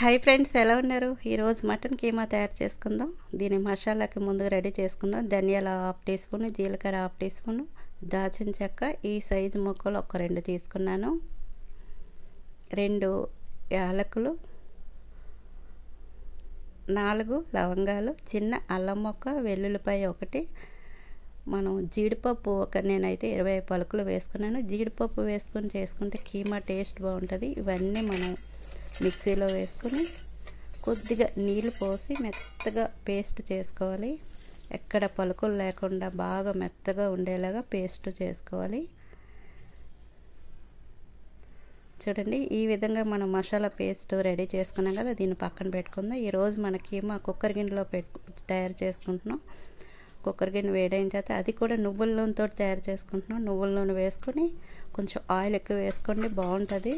Hi friends ఎలా ఉన్నారు? ఈరోజు మటన్ కీమా తయారు చేసుకుందాం. దీని మసాలాకి ముందుగా రెడీ చేసుకుందాం. ధనియాల హాఫ్ టీ స్పూన్ జీలకర్ర హాఫ్ టీ స్పూన్ దాచిన చెక్క ఈ సైజు ముక్కలు ఒక రెండు తీసుకున్నాను. రెండు యాలకులు నాలుగు లవంగాలు చిన్న అల్లం మొక్క వెల్లుల్లిపాయ ఒకటి మనం జీడిపప్పు ఒక నేనైతే ఇరవై పలుకులు వేసుకున్నాను. జీడిపప్పు వేసుకొని చేసుకుంటే కీమా టేస్ట్ బాగుంటుంది. ఇవన్నీ మనం మిక్సీలో వేసుకొని కొద్దిగా నీళ్ళు పోసి మెత్తగా పేస్ట్ చేసుకోవాలి. ఎక్కడ పలుకులు లేకుండా బాగా మెత్తగా ఉండేలాగా పేస్ట్ చేసుకోవాలి. చూడండి ఈ విధంగా మనం మసాలా పేస్ట్ రెడీ చేసుకున్నాం కదా దీన్ని పక్కన పెట్టుకుందాం. ఈరోజు మనకి మా కుక్కర్ గిన్నెలో పెట్టు తయారు చేసుకుంటున్నాం. కుక్కర్ గిన్నె వేడైన తర్వాత అది కూడా నువ్వుల నూనెతో తయారు చేసుకుంటున్నాం. నువ్వుల నూనె వేసుకొని కొంచెం ఆయిల్ ఎక్కువ వేసుకోండి బాగుంటుంది.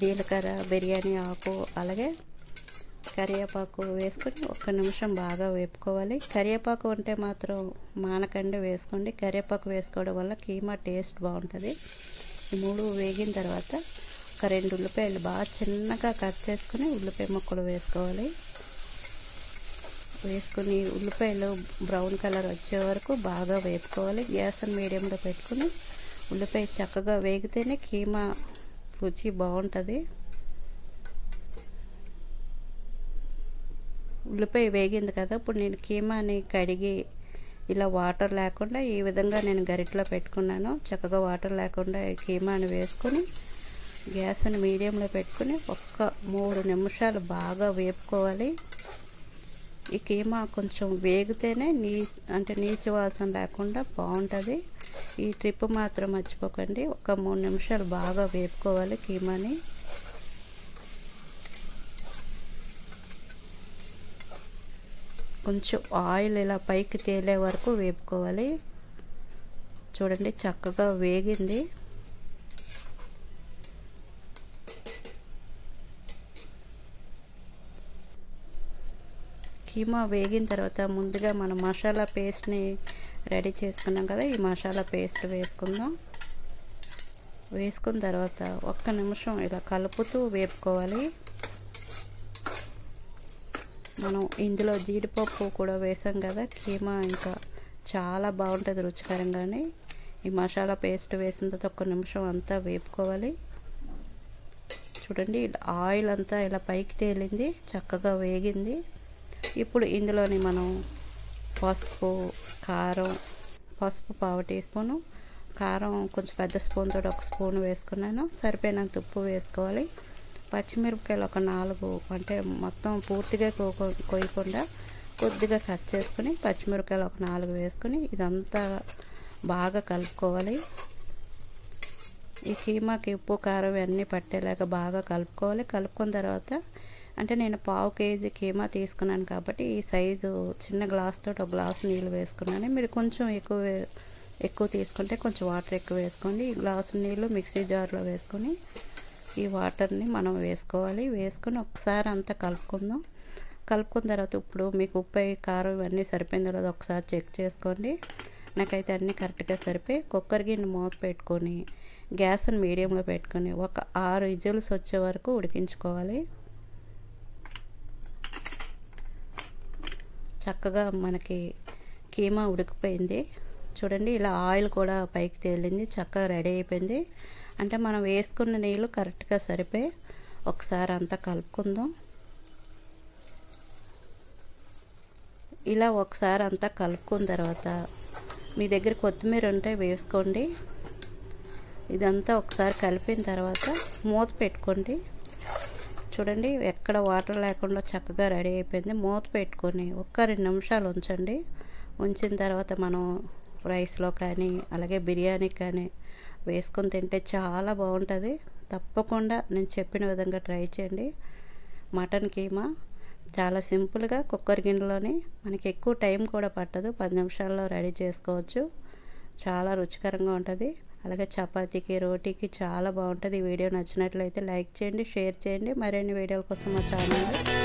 జీలకర్ర బిర్యానీ ఆకు అలాగే కరివేపాకు వేసుకొని ఒక్క నిమిషం బాగా వేపుకోవాలి. కరివేపాకు ఉంటే మాత్రం మానకండి వేసుకోండి. కరివేపాకు వేసుకోవడం వల్ల కీమా టేస్ట్ బాగుంటుంది. ఈ మూడు వేగిన తర్వాత ఒక రెండు ఉల్లిపాయలు బాగా చిన్నగా కట్ చేసుకుని ఉల్లిపాయ ముక్కలు వేసుకోవాలి. వేసుకుని ఉల్లిపాయలు బ్రౌన్ కలర్ వచ్చే వరకు బాగా వేపుకోవాలి. గ్యాస్ మీడియంలో పెట్టుకుని ఉల్లిపాయ చక్కగా వేగితేనే కీమా రుచి బాగుంటుంది. ఉల్లిపాయ వేగింది కదా ఇప్పుడు నేను కీమాని కడిగి ఇలా వాటర్ లేకుండా ఈ విధంగా నేను గరిటలో పెట్టుకున్నాను. చక్కగా వాటర్ లేకుండా కీమాని వేసుకొని గ్యాస్ని మీడియంలో పెట్టుకుని ఒక్క మూడు నిమిషాలు బాగా వేపుకోవాలి. ఈ కీమా కొంచెం వేగితేనే నీ అంటే నీచు వాసన లేకుండా బాగుంటుంది. ఈ ట్రిప్ మాత్రం మర్చిపోకండి. ఒక మూడు నిమిషాలు బాగా వేపుకోవాలి కీమాని. కొంచెం ఆయిల్ ఇలా పైకి తేలే వరకు వేపుకోవాలి. చూడండి చక్కగా వేగింది. కీమా వేగిన తర్వాత ముందుగా మనం మసాలా పేస్ట్ని రెడీ చేసుకున్నాం కదా ఈ మసాలా పేస్ట్ వేసుకుందాం వేసుకున్న తర్వాత ఒక్క నిమిషం ఇలా కలుపుతూ వేపుకోవాలి. మనం ఇందులో జీడిపప్పు కూడా వేసాం కదా కీమా ఇంకా చాలా బాగుంటుంది రుచికరంగానే. ఈ మసాలా పేస్ట్ వేసిన తర్వాత ఒక్క నిమిషం అంతా వేపుకోవాలి. చూడండి ఆయిల్ అంతా ఇలా పైకి తేలింది చక్కగా వేగింది. ఇప్పుడు ఇందులోని మనం పసుపు కారం పసుపు పావు టీ స్పూను కారం కొంచెం పెద్ద స్పూన్ తోటి ఒక స్పూన్ వేసుకున్నాను. సరిపోయినంత ఉప్పు వేసుకోవాలి. పచ్చిమిరపకాయలు ఒక నాలుగు అంటే మొత్తం పూర్తిగా కోయకుండా కొద్దిగా కట్ చేసుకుని పచ్చిమిరపకాయలు ఒక నాలుగు వేసుకుని ఇదంతా బాగా కలుపుకోవాలి. ఈ కీమాకి ఉప్పు కారం అన్నీ పట్టేలాగా బాగా కలుపుకోవాలి. కలుపుకున్న తర్వాత అంటే నేను పావు కేజీ కీమా తీసుకున్నాను కాబట్టి ఈ సైజు చిన్న గ్లాస్ తోటి ఒక గ్లాస్ నీళ్ళు వేసుకున్నాను. మీరు కొంచెం ఎక్కువ ఎక్కువ తీసుకుంటే కొంచెం వాటర్ ఎక్కువ వేసుకోండి. ఈ గ్లాసు నీళ్ళు మిక్సీ జార్లో వేసుకొని ఈ వాటర్ని మనం వేసుకోవాలి. వేసుకొని ఒకసారి అంతా కలుపుకుందాం. కలుపుకున్న తర్వాత ఇప్పుడు మీకు ఉప్పు కారం ఇవన్నీ సరిపోయిన తర్వాత ఒకసారి చెక్ చేసుకోండి. నాకైతే అన్నీ కరెక్ట్గా సరిపోయి కుక్కర్ గిన్నె మూత పెట్టుకొని గ్యాస్ని మీడియంలో పెట్టుకొని ఒక ఆరు విజిల్స్ వచ్చే వరకు ఉడికించుకోవాలి. చక్కగా మనకి కీమా ఉడికిపోయింది. చూడండి ఇలా ఆయిల్ కూడా పైకి తేలింది చక్కగా రెడీ అయిపోయింది. అంటే మనం వేసుకున్న నీళ్ళు కరెక్ట్గా సరిపోయి ఒకసారి అంతా కలుపుకుందాం. ఇలా ఒకసారి అంతా కలుపుకున్న తర్వాత మీ దగ్గర కొత్తిమీర ఉంటే వేసుకోండి. ఇదంతా ఒకసారి కలిపిన తర్వాత మూత పెట్టుకోండి. చూడండి ఎక్కడ వాటర్ లేకుండా చక్కగా రెడీ అయిపోయింది. మూత పెట్టుకొని ఒక్క రెండు నిమిషాలు ఉంచండి. ఉంచిన తర్వాత మనం రైస్లో కానీ అలాగే బిర్యానీ కానీ వేసుకొని తింటే చాలా బాగుంటుంది. తప్పకుండా నేను చెప్పిన విధంగా ట్రై చేయండి. మటన్ కీమా చాలా సింపుల్గా కుక్కర్ గిన్నెలోని మనకి ఎక్కువ టైం కూడా పట్టదు. పది నిమిషాల్లో రెడీ చేసుకోవచ్చు. చాలా రుచికరంగా ఉంటుంది. అలాగే చపాతీకి రోటీకి చాలా బాగుంటుంది ఈ వీడియో. నచ్చినట్లయితే లైక్ చేయండి షేర్ చేయండి. మరిన్ని వీడియోల కోసం మా ఛానల్